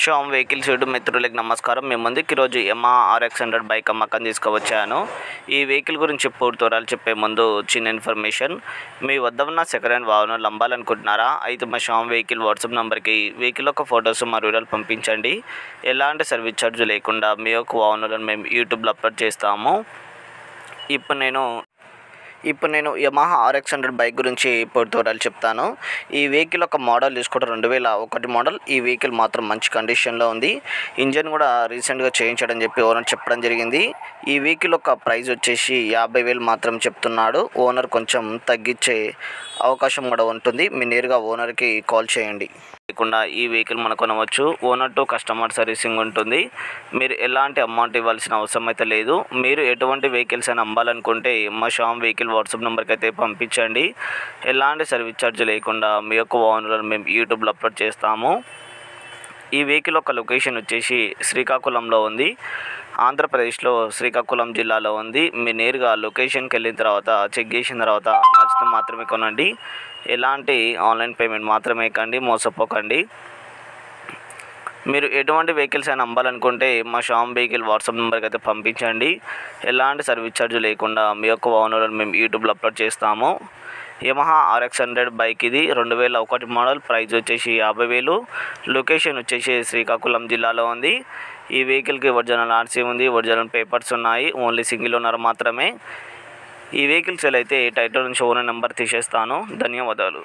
Shyam vehicles YouTube మిత్రులకి నమస్కారం. మేము ముందుకు ఈరోజు ఎమా ఆర్ఎక్స్ హండ్రెడ్ బైక్ అమ్మకం తీసుకువచ్చాను. ఈ వెహికల్ గురించి పూర్తి వివరాలు చెప్పే ముందు చిన్న ఇన్ఫర్మేషన్ మీ వద్ద ఉన్న సెకండ్ హ్యాండ్ వాహనాలు అమ్మాలనుకుంటున్నారా అయితే మా శ్యామ్ వెహికల్ వాట్సాప్ నెంబర్కి వెహికల్ యొక్క ఫొటోస్ మరియు వివరాలు పంపించండి. ఎలాంటి సర్వీస్ ఛార్జ్ లేకుండా మీ యొక్క వాహనాలను మేము యూట్యూబ్లో అప్లోడ్ చేస్తాము. ఇప్పుడు నేను ఇప్పుడు నేను యమహా ఆర్ఎక్స్ హండ్రెడ్ బైక్ గురించి పూర్తి వివరాలు చెప్తాను. ఈ వెహికల్ ఒక మోడల్ తీసుకుంటే రెండు వేల ఒకటి మోడల్ ఈ వెహికల్ మాత్రం మంచి కండిషన్లో ఉంది. ఇంజన్ కూడా రీసెంట్గా చేయించడం చెప్పి ఓనర్ చెప్పడం జరిగింది. ఈ వెహికల్ ఒక ప్రైస్ వచ్చేసి యాభై వేలు మాత్రం చెప్తున్నాడు. ఓనర్ కొంచెం తగ్గించే అవకాశం కూడా ఉంటుంది. మీరు నేరుగా ఓనర్కి కాల్ చేయండి. లేకుండా ఈ వెహికల్ మనం కొనవచ్చు. ఓనర్ టు కస్టమర్ సర్వీసింగ్ ఉంటుంది. మీరు ఎలాంటి అమౌంట్ ఇవ్వాల్సిన అవసరం అయితే లేదు. మీరు ఎటువంటి వెహికల్స్ అయినా అమ్మాలనుకుంటే మా షామ్ వెహికల్ వాట్సాప్ నెంబర్కి అయితే పంపించండి. ఎలాంటి సర్వీస్ ఛార్జ్ లేకుండా మీ యొక్క ఓనర్లను మేము యూట్యూబ్లో అప్లోడ్ చేస్తాము. ఈ వెహికల్ ఒక లొకేషన్ వచ్చేసి శ్రీకాకుళంలో ఉంది. ఆంధ్రప్రదేశ్లో శ్రీకాకుళం జిల్లాలో ఉంది. మీరు నేరుగా లొకేషన్కి వెళ్ళిన తర్వాత చెక్ చేసిన తర్వాత నచ్చితే మాత్రమే కొనండి. ఎలాంటి ఆన్లైన్ పేమెంట్ మాత్రమే కండి మోసపోకండి. మీరు ఎటువంటి వెహికల్స్ అయినా అమ్మాలనుకుంటే మా షామ్ వెహికల్ వాట్సాప్ నెంబర్కి అయితే పంపించండి. ఎలాంటి సర్వీస్ ఛార్జ్ లేకుండా మీ యొక్క ఓనర్లను మేము యూట్యూబ్లో అప్లోడ్ చేస్తాము. యమహా ఆర్ఎక్స్ హండ్రెడ్ బైక్ ఇది. రెండు వేల ఒకటి మోడల్ ప్రైస్ వచ్చేసి యాభై వేలు. లొకేషన్ వచ్చేసి శ్రీకాకుళం జిల్లాలో ఉంది. ఈ వెహికల్కి ఒరిజినల్ ఆర్సీ ఉంది ఒరిజినల్ పేపర్స్ ఉన్నాయి ఓన్లీ సింగిల్ ఓనర్ మాత్రమే. ఈ వెహికల్ సేల్ అయితే టైటిల్ నుంచి ఓనర్ నెంబర్ తీసేస్తాను. ధన్యవాదాలు.